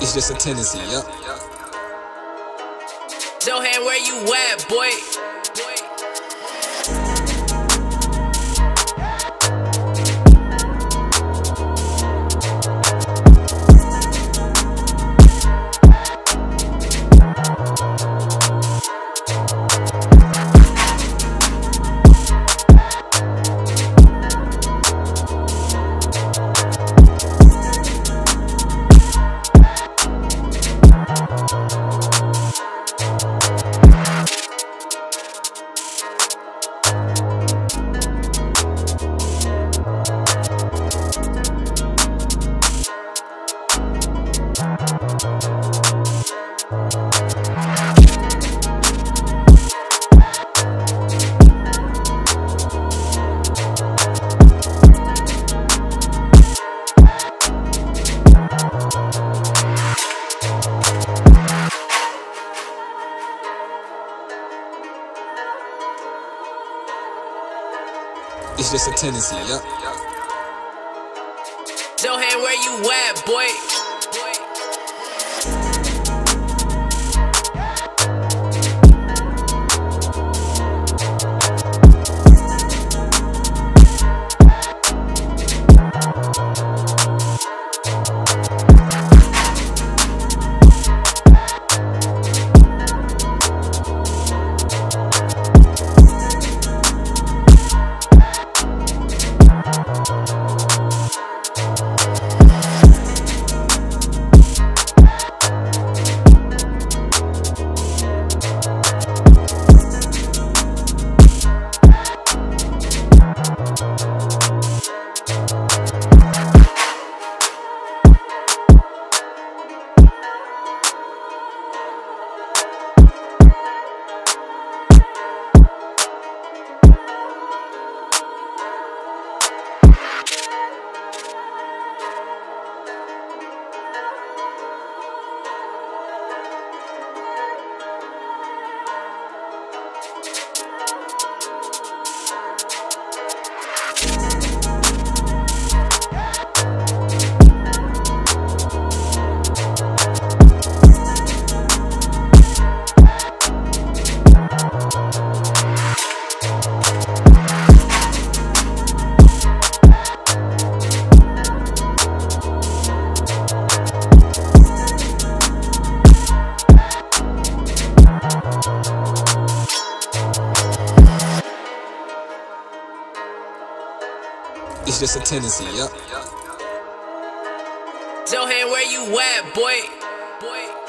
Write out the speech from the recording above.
It's just a tendency, yup. Johan, where you at, boy? It's just a tendency, yup. Johan, where you at, boy? It's just a tendency, yup. Johan, where you at, boy? Boy.